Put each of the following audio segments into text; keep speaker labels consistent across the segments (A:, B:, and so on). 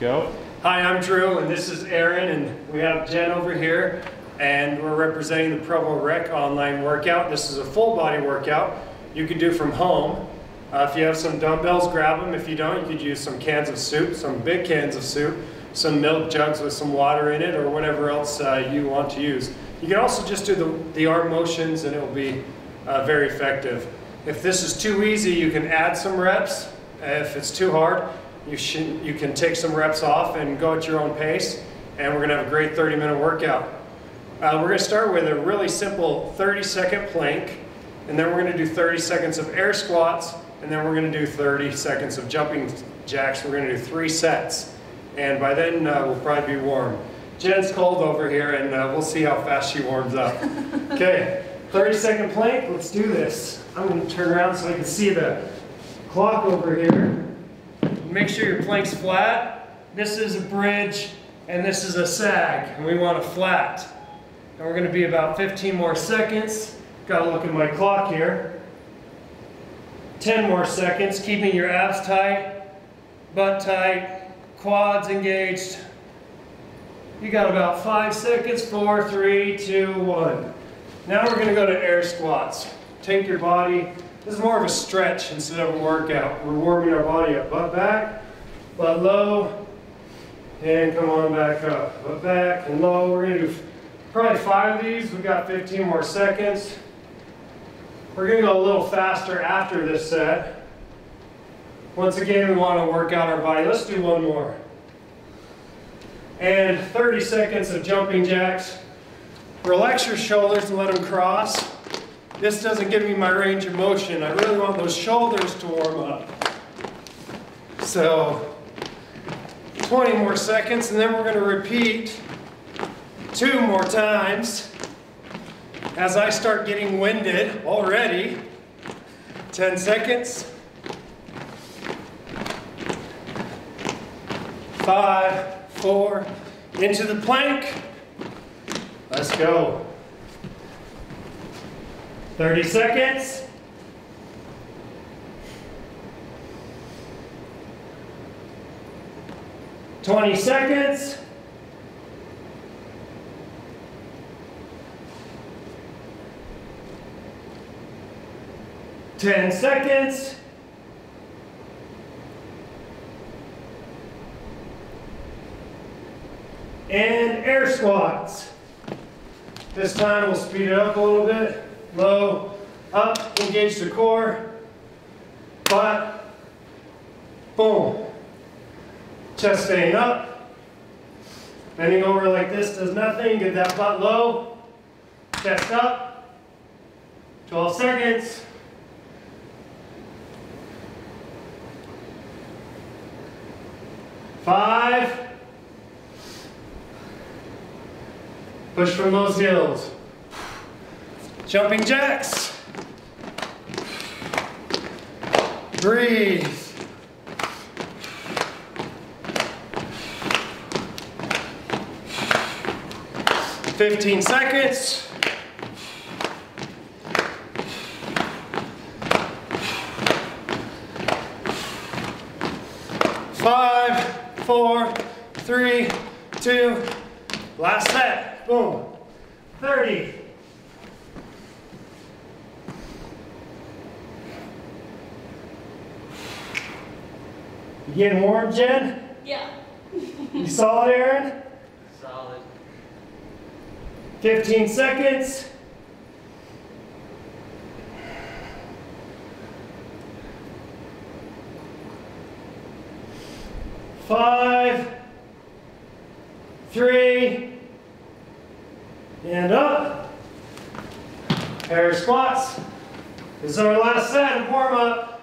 A: Go. Hi, I'm Drew, and this is Aaron, and we have Jen over here, and we're representing the Provo Rec online workout. This is a full body workout you can do from home. Uh, if you have some dumbbells, grab them. If you don't, you could use some cans of soup, some big cans of soup, some milk jugs with some water in it, or whatever else uh, you want to use. You can also just do the, the arm motions, and it will be uh, very effective. If this is too easy, you can add some reps. If it's too hard, you, should, you can take some reps off and go at your own pace, and we're going to have a great 30 minute workout. Uh, we're going to start with a really simple 30 second plank, and then we're going to do 30 seconds of air squats, and then we're going to do 30 seconds of jumping jacks. We're going to do three sets, and by then uh, we'll probably be warm. Jen's cold over here, and uh, we'll see how fast she warms up. okay, 30 second plank, let's do this. I'm going to turn around so I can see the clock over here. Make sure your plank's flat. This is a bridge and this is a sag and we want a flat. And we're gonna be about 15 more seconds. Gotta look at my clock here. 10 more seconds, keeping your abs tight, butt tight, quads engaged. You got about five seconds, four, three, two, one. Now we're gonna go to air squats. Take your body this is more of a stretch instead of a workout. We're warming our body up. Butt back, butt low, and come on back up. Butt back and low. We're going to do probably five of these. We've got 15 more seconds. We're going to go a little faster after this set. Once again, we want to work out our body. Let's do one more. And 30 seconds of jumping jacks. Relax your shoulders and let them cross. This doesn't give me my range of motion. I really want those shoulders to warm up. So 20 more seconds, and then we're going to repeat two more times. As I start getting winded already, 10 seconds, five, four, into the plank. Let's go. 30 seconds. Twenty seconds. Ten seconds. And air squats. This time we'll speed it up a little bit low, up, engage the core, butt, boom. Chest staying up, bending over like this does nothing, get that butt low, chest up, 12 seconds. Five, push from those heels. Jumping jacks. Breathe. Fifteen seconds. getting warm, Jen? Yeah. you solid, Aaron? Solid. 15 seconds. Five, three, and up. Pair of squats. This is our last set of warm-up.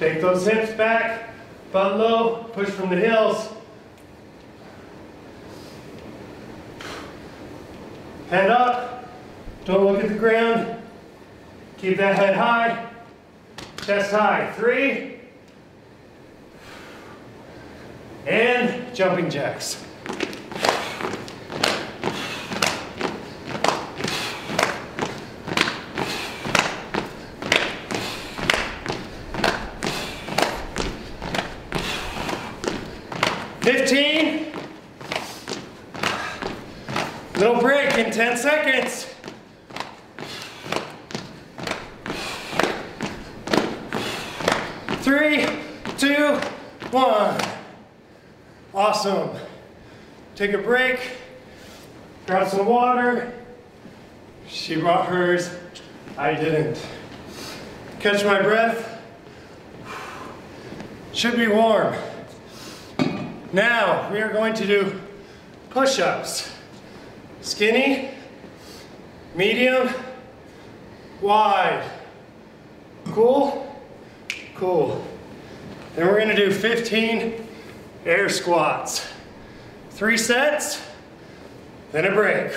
A: Take those hips back, butt low, push from the heels. Head up, don't look at the ground. Keep that head high, chest high. Three, and jumping jacks. in 10 seconds. Three, two, one. Awesome. Take a break, grab some water. She brought hers, I didn't. Catch my breath. Should be warm. Now, we are going to do push-ups. Skinny, medium, wide. Cool? Cool. Then we're gonna do 15 air squats. Three sets, then a break.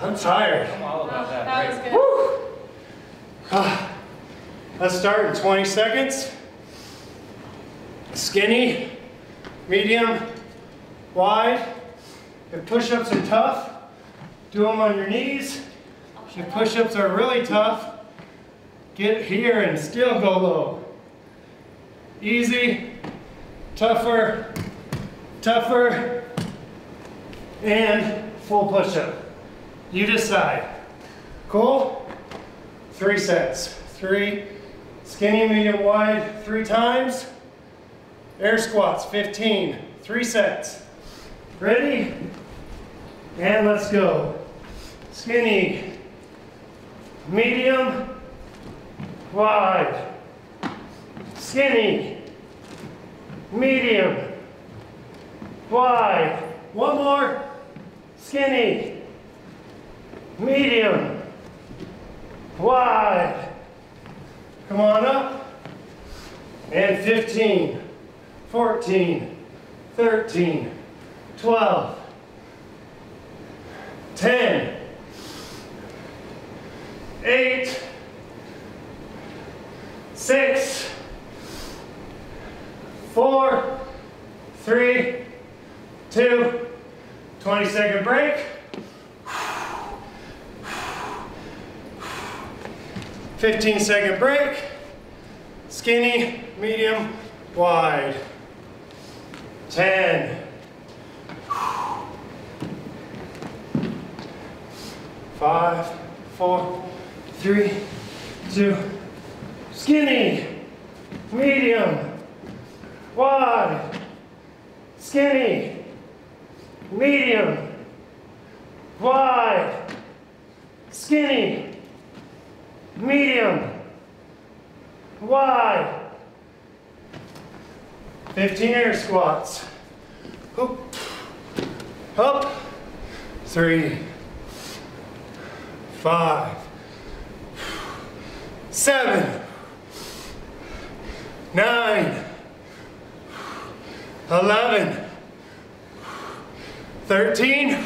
A: I'm tired. I'm all about that. That was good. Woo! Ah, let's start in 20 seconds. Skinny, medium, wide, if push-ups are tough, do them on your knees. If push-ups are really tough, get here and still go low. Easy, tougher, tougher, and full push-up. You decide. Cool? Three sets. Three skinny, medium, wide, three times. Air squats, 15, three sets. Ready? And let's go. Skinny, medium, wide. Skinny, medium, wide. One more. Skinny, medium, wide. Come on up. And 15, 14, 13, 12, 10, 8, 6, 4, 3, 2, 20 second break. 15 second break. Skinny, medium, wide. 10, Five, four, three, two, skinny, medium, wide, skinny, medium, wide, skinny, medium, wide. 15 air squats. Hoop, hop. three, five, seven, nine, 11, 13,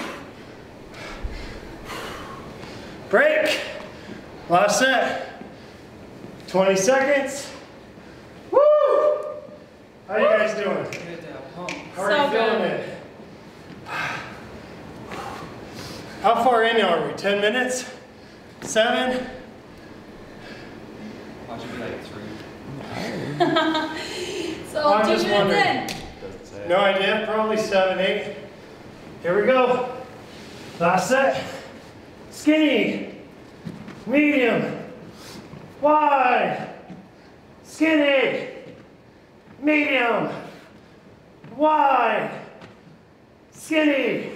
A: break, last set, 20 seconds, woo! How are you guys doing? How are you feeling it? How far in are we, 10 minutes? seven. Why'd you be like three? so I'm just No idea, probably seven, eight. Here we go. Last set. Skinny, medium, wide, skinny, medium, wide, skinny,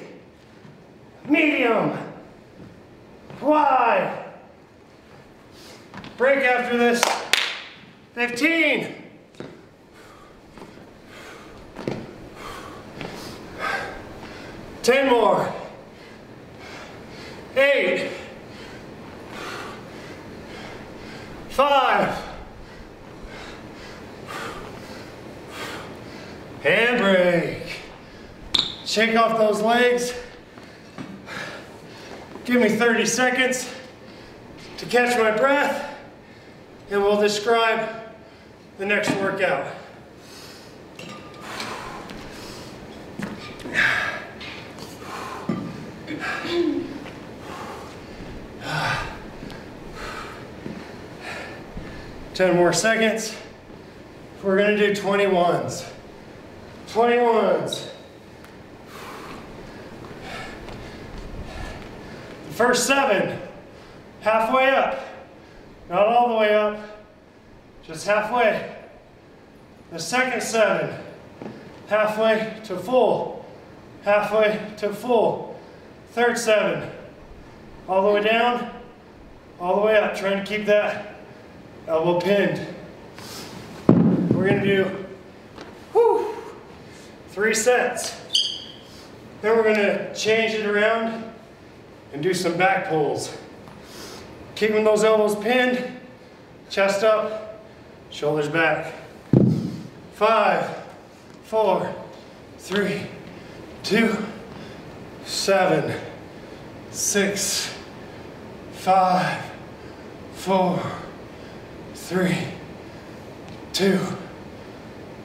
A: medium, wide, Break after this. 15. Ten more. Eight. Five. And break. Shake off those legs. Give me 30 seconds to catch my breath and we'll describe the next workout. Ten more seconds. We're gonna do 21s. 21s. The first seven, halfway up. Not all the way up, just halfway. The second seven, halfway to full, halfway to full. Third seven, all the way down, all the way up. Trying to keep that elbow pinned. We're gonna do whew, three sets. Then we're gonna change it around and do some back pulls. Keeping those elbows pinned, chest up, shoulders back. Five, four, three, two, seven, six, five, four, three, two,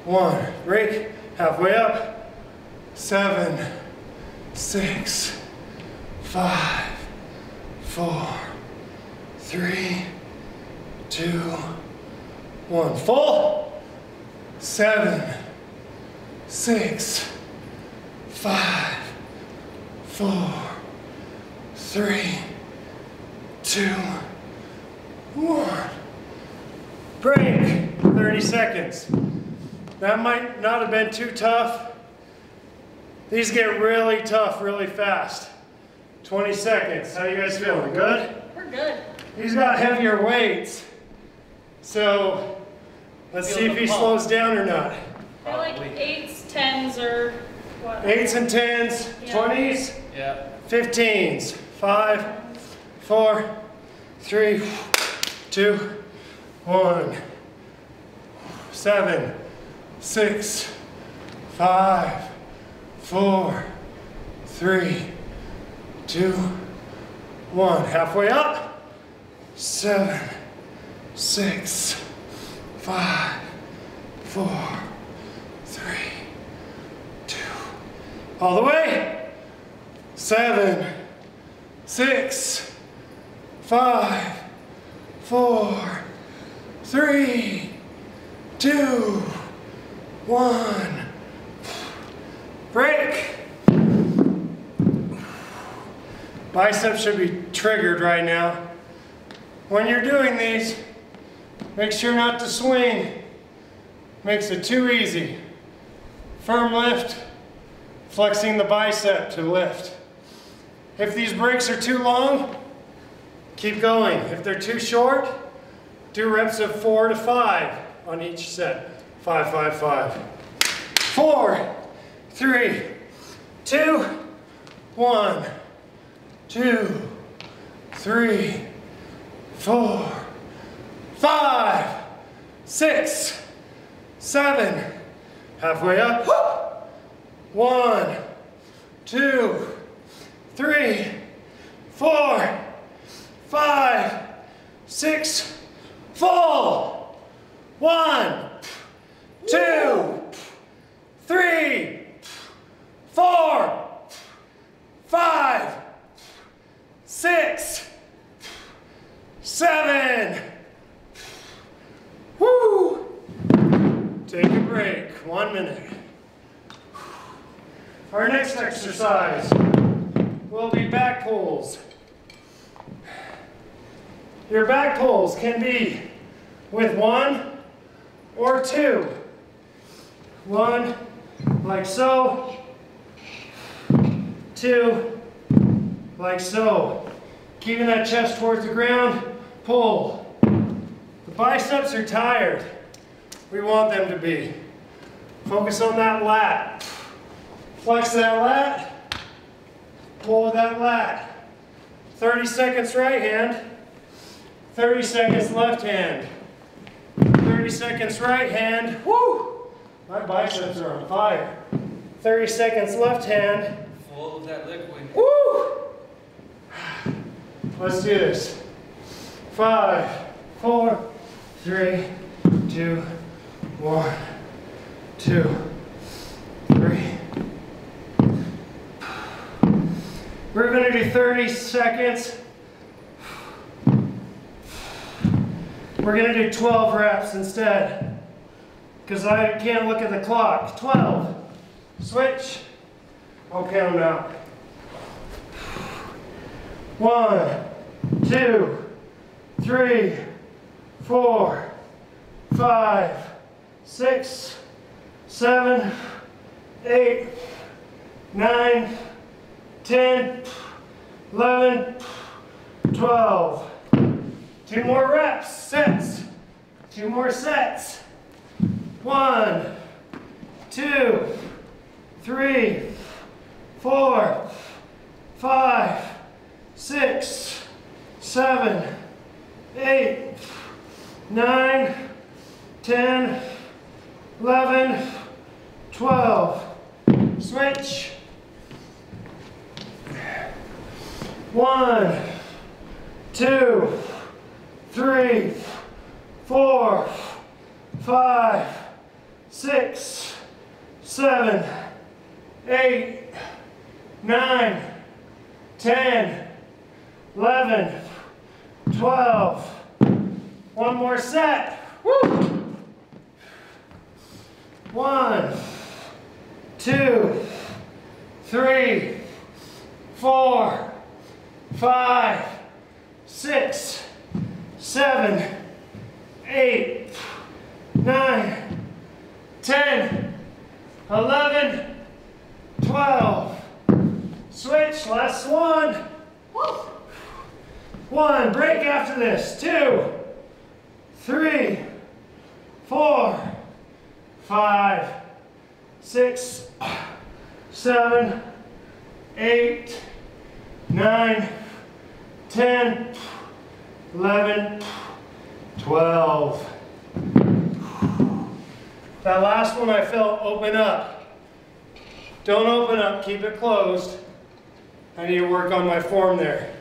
A: one. Break, halfway up, seven, six, five, four, three, two, one. Full. Seven, six, five, four, three, two, one. Break, 30 seconds. That might not have been too tough. These get really tough really fast. 20 seconds. How you guys feeling? Good? Good. He's got heavier weights. So let's see if he pump. slows down or not. They're like eights, tens, or what? Eights and tens, twenties, yeah. fifteens, yeah. five, four, three, two, one, seven, six, five, four, three, two. One, halfway up. Seven, six, five, four, three, two. All the way. Seven, six, five, four, three, two, one. Break. Biceps should be triggered right now. When you're doing these, make sure not to swing. Makes it too easy. Firm lift, flexing the bicep to lift. If these breaks are too long, keep going. If they're too short, do reps of four to five on each set. Five, five, five. Four, three, two, one two, three, four, five, six, seven, halfway up, one, two, three, four, five, six, full, one, two, three, four, five, six, seven. Woo! Take a break, one minute. Our next exercise will be back pulls. Your back pulls can be with one or two. One, like so. Two, like so. Keeping that chest towards the ground, pull. The biceps are tired. We want them to be. Focus on that lat. Flex that lat, pull that lat. 30 seconds right hand, 30 seconds left hand. 30 seconds right hand, Whoo! My biceps are on fire. 30 seconds left hand. Full of that liquid. Woo! Let's do this. Five, four, three, two, one, two, three. We're gonna do 30 seconds. We're gonna do 12 reps instead because I can't look at the clock. 12, switch. I'll count them out. One, two, three, four, five, six, seven, eight, nine, ten, eleven, twelve. Two more reps, sets. Two more sets. One, two, three, four, five, six, seven, eight, nine, 10, 11, 12. Switch. One, two, three, four, five, six, seven, eight, nine, ten, eleven. 12. One more set. Woo! One, two, three, four, five, six, seven, eight, nine, ten, eleven, twelve. Switch, last one. Woo! One, break after this. Two, three, four, five, six, seven, eight, nine, ten, eleven, twelve. That last one I felt open up. Don't open up, keep it closed. I need to work on my form there.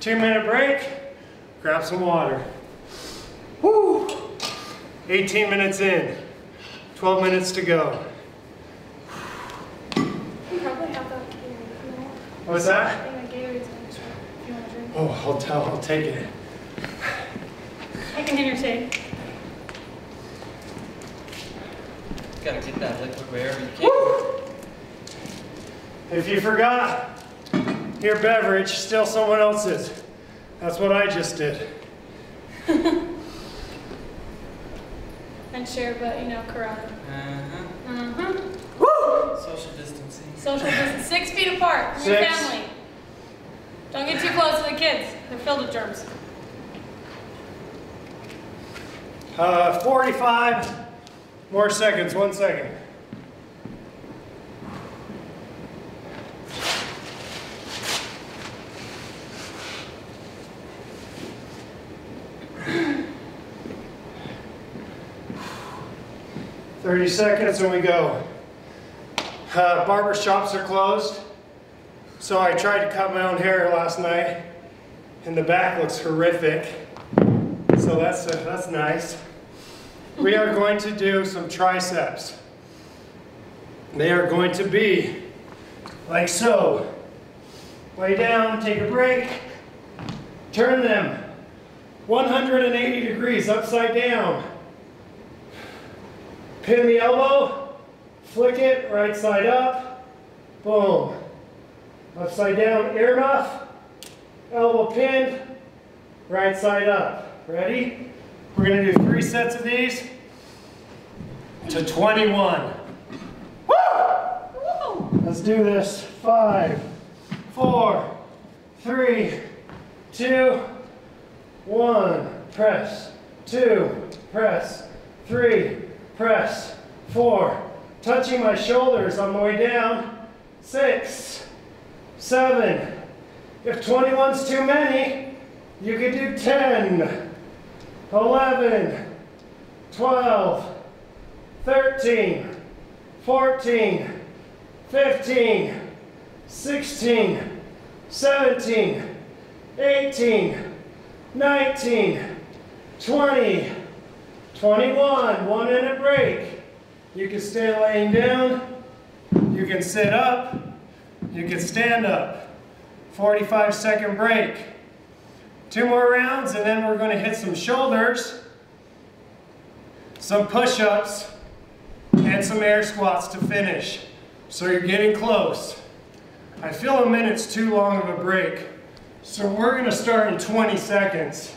A: Two minute break, grab some water. Woo! 18 minutes in, 12 minutes to go. What's that? Oh, I'll tell, I'll take it. I can get your take. Gotta get that liquid wherever you can. Woo! If you forgot, your beverage, still someone else's. That's what I just did. and share, but you know, Corona. Uh-huh. Uh-huh. Woo! Social distancing. Social distancing. Six feet apart from Six. your family. Don't get too close to the kids. They're filled with germs. Uh, 45 more seconds, one second. 30 seconds and we go. Uh, barber shops are closed, so I tried to cut my own hair last night, and the back looks horrific. So that's, uh, that's nice. We are going to do some triceps. They are going to be like so. Lay down, take a break, turn them 180 degrees upside down. Pin the elbow, flick it, right side up, boom. Upside down, air muff, elbow pinned, right side up. Ready? We're going to do three sets of these to 21. Woo! Let's do this. Five, four, three, two, one. Press, two, press, three, press, four, touching my shoulders on the way down, six, seven. If 21's too many, you could do 10, 11, 12, 13, 14, 15, 16, 17, 18, 19, 20, 21, one minute break. You can stay laying down, you can sit up, you can stand up. 45 second break. Two more rounds and then we're gonna hit some shoulders, some push-ups, and some air squats to finish. So you're getting close. I feel a minute's too long of a break. So we're gonna start in 20 seconds.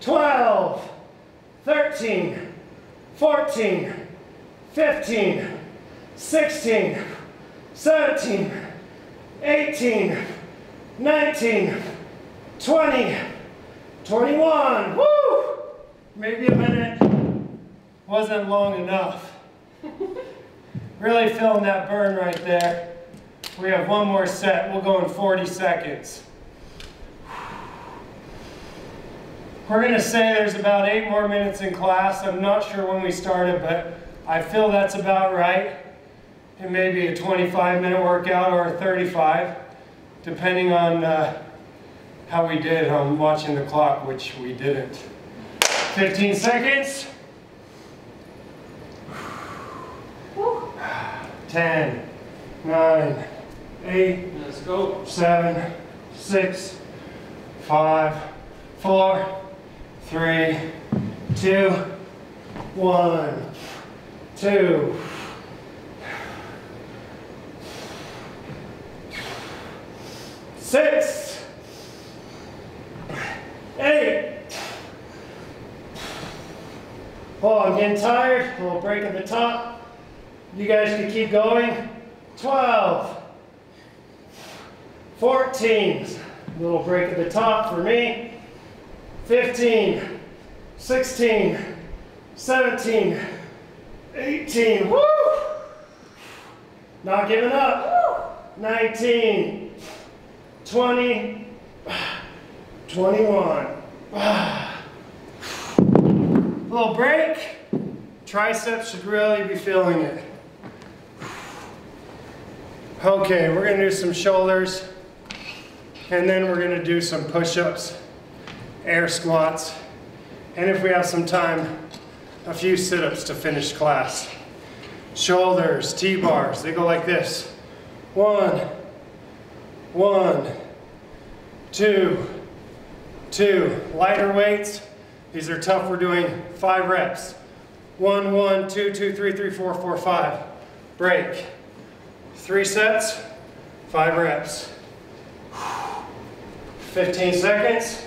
A: 12, 13, 14, 15, 16, 17, 18, 19, 20, 21. Woo! Maybe a minute wasn't long enough. really feeling that burn right there. We have one more set. We'll go in 40 seconds. We're going to say there's about eight more minutes in class. I'm not sure when we started, but I feel that's about right. It may be a 25 minute workout or a 35, depending on uh, how we did on watching the clock, which we didn't. 15 seconds. 10, 9, 8, Let's go. 7, 6, 5, 4, three, two, one, two. Six, eight. Oh, I'm getting tired. A little break at the top. You guys can keep going. 12, 14. A little break at the top for me. 15, 16, 17, 18, woo! Not giving up, 19, 20, 21. A little break, triceps should really be feeling it. Okay, we're gonna do some shoulders and then we're gonna do some push-ups air squats, and if we have some time, a few sit-ups to finish class. Shoulders, T-bars, they go like this. One, one, two, two. Lighter weights, these are tough, we're doing five reps. One, one, two, two, three, three, four, four, five. Break. Three sets, five reps. 15 seconds.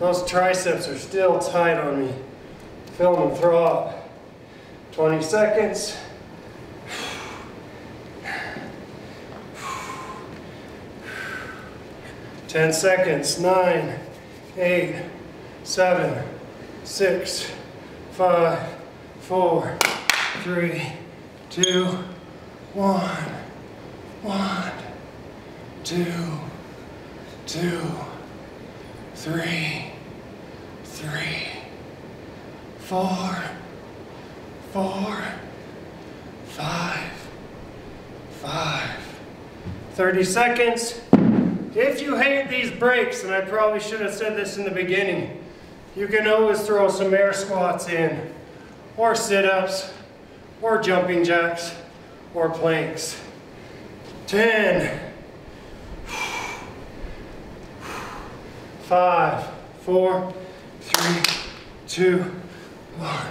A: Those triceps are still tight on me. Film and throw up. 20 seconds. Ten seconds, nine, eight, seven, six, five, four, three, two, one, one, two, two, three three, four, four, five, five. 30 seconds. If you hate these breaks, and I probably should have said this in the beginning, you can always throw some air squats in, or sit-ups, or jumping jacks, or planks. 10, five, four, three, two, one.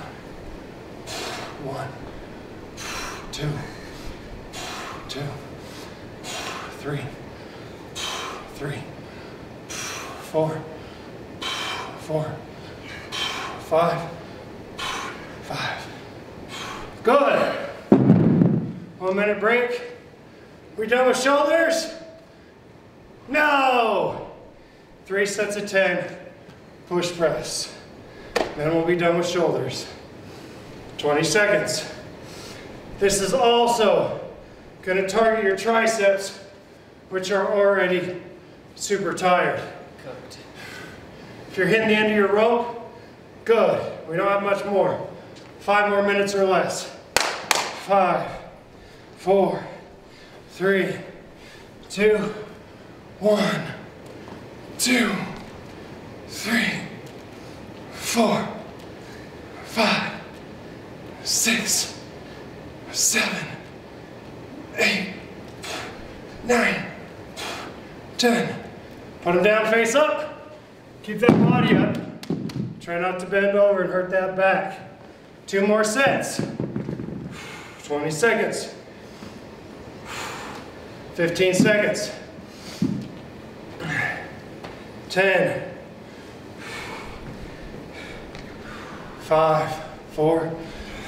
A: One, two, two, three, three, four, four, five, five. Good. One minute break. We done with shoulders? No. Three sets of 10 push press. Then we'll be done with shoulders. 20 seconds. This is also gonna target your triceps, which are already super tired. Cooked. If you're hitting the end of your rope, good. We don't have much more. Five more minutes or less. Five, four, three, two, one, two, three four, five, six, seven, eight, nine, ten. Put them down face up. Keep that body up. Try not to bend over and hurt that back. Two more sets. 20 seconds. 15 seconds. 10, five, four,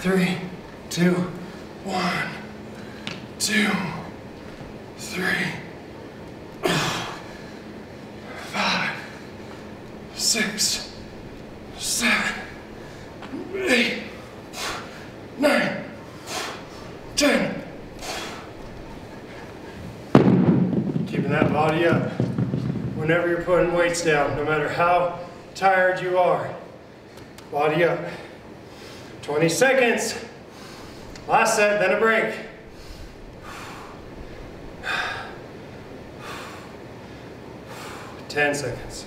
A: three, two, one, two, three, five, six, seven, eight, nine, ten. Keeping that body up. Whenever you're putting weights down, no matter how tired you are, Body up. 20 seconds. Last set, then a break. Ten seconds.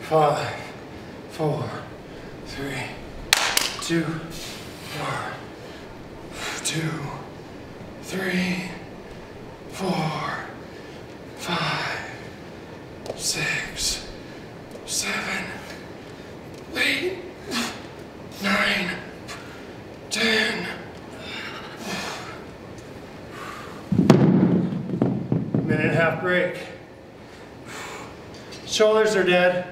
A: Five, four, three, two, one, two, three. are dead,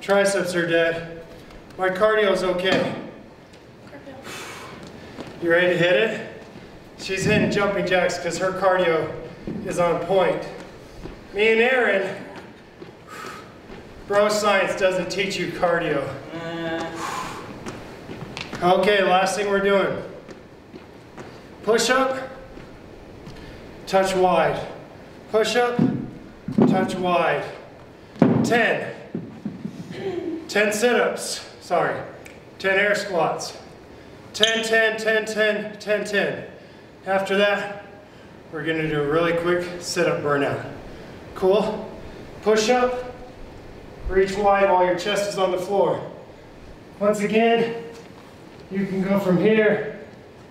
A: triceps are dead. My cardio's okay. You ready to hit it? She's hitting jumping jacks because her cardio is on point. Me and Aaron, bro science doesn't teach you cardio. Okay, last thing we're doing. Push up, touch wide. Push up, touch wide. 10. 10 sit-ups, sorry. 10 air squats. 10, 10, 10, 10, 10, 10. After that, we're gonna do a really quick sit-up burnout. Cool? Push up, reach wide while your chest is on the floor. Once again, you can go from here.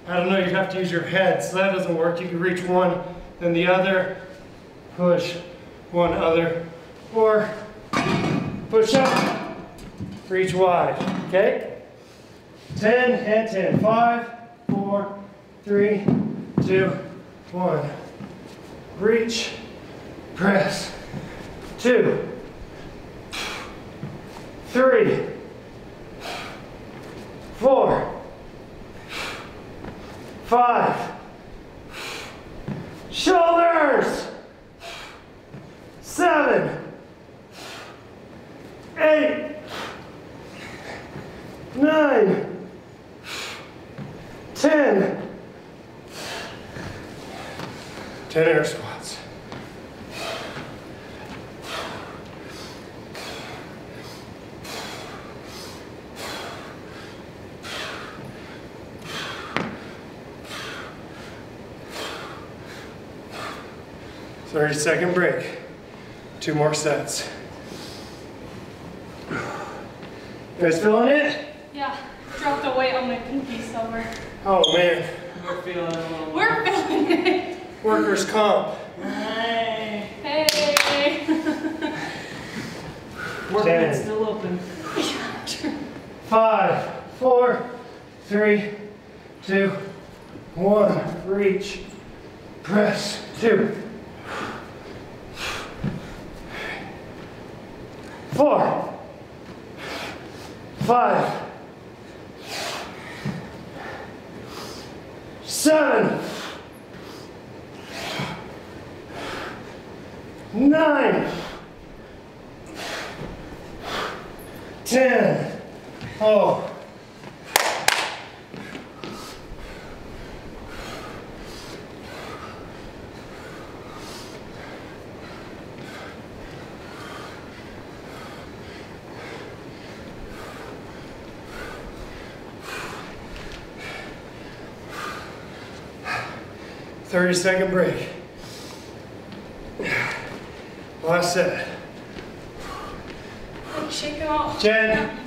A: I don't know, you'd have to use your head, so that doesn't work. You can reach one, then the other, push, one other, or push up for each wide, okay? 10 and 10, five, four, three, two, one. Reach, press, two, three, four, five, shoulders, seven, eight, ten, ten ten. Ten air squats. Thirty second break. Two more sets. You guys feeling it? Yeah. Dropped the weight on my pinky somewhere. Oh man. We're feeling it. We're feeling it. Workers comp. Hey. Hey. Workman's still open. Yeah. Five, four, three, two, one. Reach. Press. Two. Four five, seven, nine, ten. Oh. 30 second break. Last set. shake it off. Jen.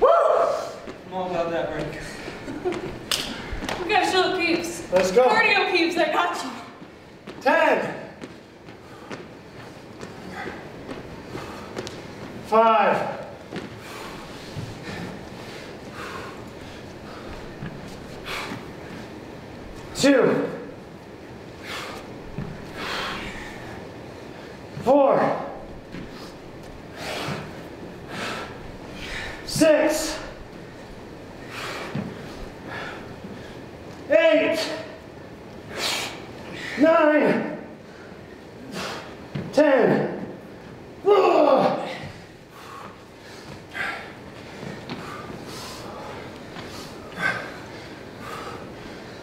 A: Woo! I'm all about that break. we gotta show the peeps. Let's go. Cardio peeps, I got you. 10. Five. Two.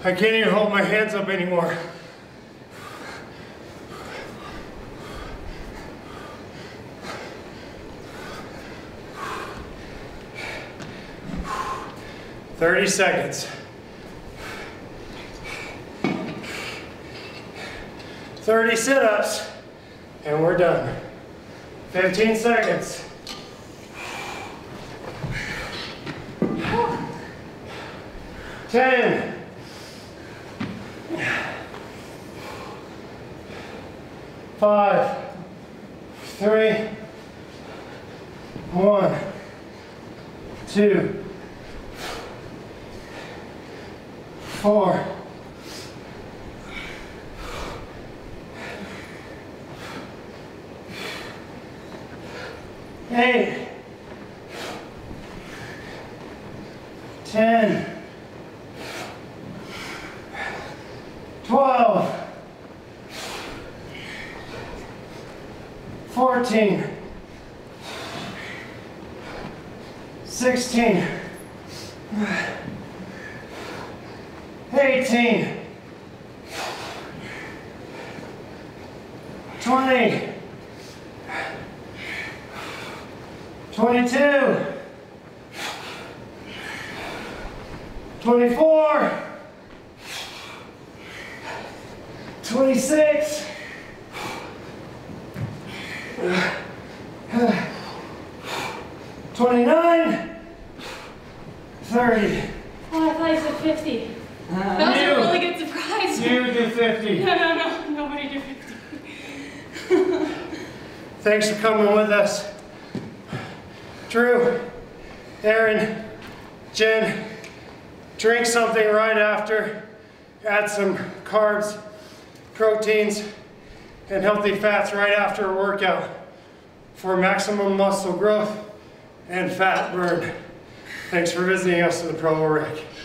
A: I can't even hold my hands up anymore. Thirty seconds. Thirty sit-ups, and we're done. Fifteen seconds. Ten. five, three, one, two, four, 18, 20, 22, 24, 26, 29, 30. Oh, I thought you said 50. Uh, that was a really good surprise. You do 50. No, no, no. Nobody do 50. Thanks for coming with us. Drew, Aaron, Jen, drink something right after. Add some carbs, proteins, and healthy fats right after a workout for maximum muscle growth and fat burn. Thanks for visiting us in the Provo Rec.